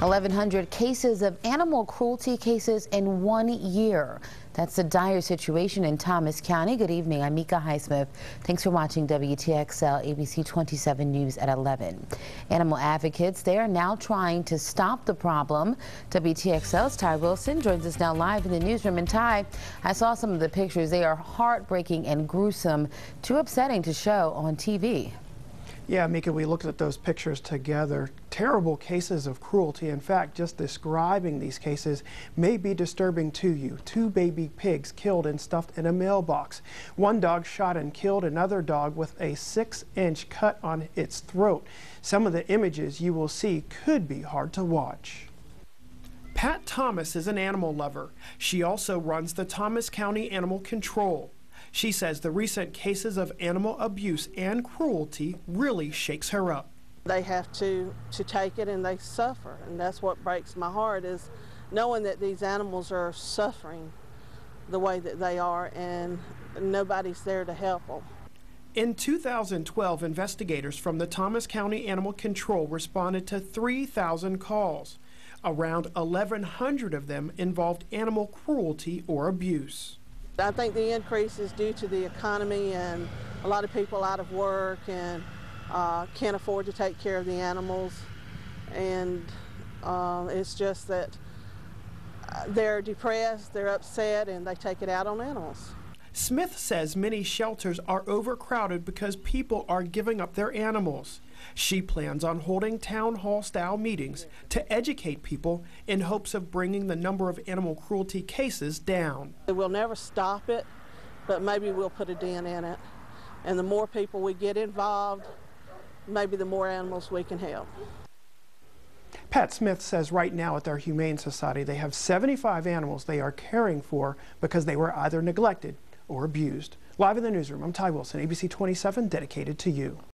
1,100 cases of animal cruelty cases in one year. That's a dire situation in Thomas County. Good evening. I'm Mika Highsmith. Thanks for watching WTXL ABC 27 News at 11. Animal advocates, they are now trying to stop the problem. WTXL's Ty Wilson joins us now live in the newsroom. And Ty, I saw some of the pictures. They are heartbreaking and gruesome, too upsetting to show on TV. Yeah, Mika, we looked at those pictures together. Terrible cases of cruelty. In fact, just describing these cases may be disturbing to you. Two baby pigs killed and stuffed in a mailbox. One dog shot and killed another dog with a six inch cut on its throat. Some of the images you will see could be hard to watch. Pat Thomas is an animal lover. She also runs the Thomas County Animal Control. She says the recent cases of animal abuse and cruelty really shakes her up. They have to, to take it and they suffer, and that's what breaks my heart is knowing that these animals are suffering the way that they are and nobody's there to help them. In 2012, investigators from the Thomas County Animal Control responded to 3,000 calls. Around 1,100 of them involved animal cruelty or abuse. I think the increase is due to the economy and a lot of people out of work and uh, can't afford to take care of the animals. And uh, it's just that uh, they're depressed, they're upset, and they take it out on animals. Smith says many shelters are overcrowded because people are giving up their animals. She plans on holding town hall style meetings to educate people in hopes of bringing the number of animal cruelty cases down. We'll never stop it, but maybe we'll put a dent in it. And the more people we get involved, maybe the more animals we can help. Pat Smith says right now at their Humane Society they have 75 animals they are caring for because they were either neglected or abused. Live in the newsroom, I'm Ty Wilson, ABC 27, dedicated to you.